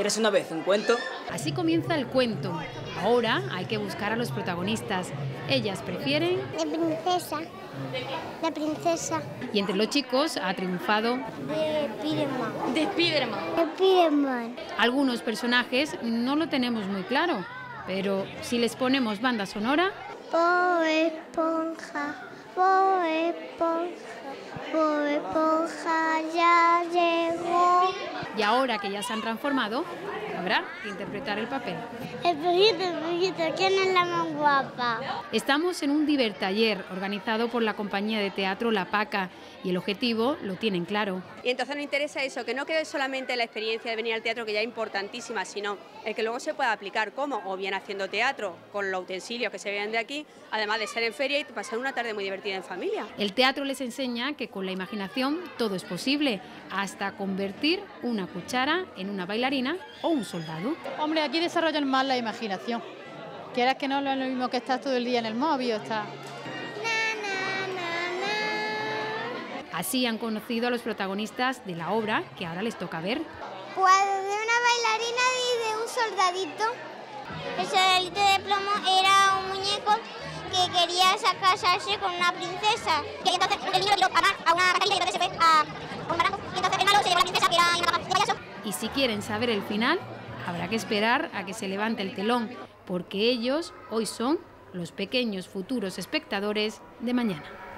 Eres una vez un cuento. Así comienza el cuento. Ahora hay que buscar a los protagonistas. Ellas prefieren... De princesa. De princesa. Y entre los chicos ha triunfado... De Spiderman. De Spiderman. De Spiderman. Algunos personajes no lo tenemos muy claro, pero si les ponemos banda sonora... Bob Esponja, Bob Esponja, Bob Esponja. Y ahora que ya se han transformado, habrá que interpretar el papel. Espejito, ¿quién es la más guapa? Estamos en un divertaller organizado por la compañía de teatro La Paca y el objetivo lo tienen claro. Y entonces nos interesa eso, que no quede solamente la experiencia de venir al teatro, que ya es importantísima, sino el que luego se pueda aplicar como, o bien haciendo teatro con los utensilios que se vean de aquí, además de ser en feria y pasar una tarde muy divertida en familia. El teatro les enseña que con la imaginación todo es posible, hasta convertir una cuchara en una bailarina o un soldado. Hombre, aquí desarrollan más la imaginación. Quieras que no, no es lo mismo que estar todo el día en el móvil o. Así han conocido a los protagonistas de la obra que ahora les toca ver. Pues de una bailarina y de un soldadito. El soldadito de plomo era un muñeco que quería casarse con una princesa. Y entonces el niño lo tiró a una y entonces se fue a un barranco. Y entonces el malo se llevó a la princesa que era una payaso. Y si quieren saber el final, habrá que esperar a que se levante el telón, porque ellos hoy son los pequeños futuros espectadores de mañana.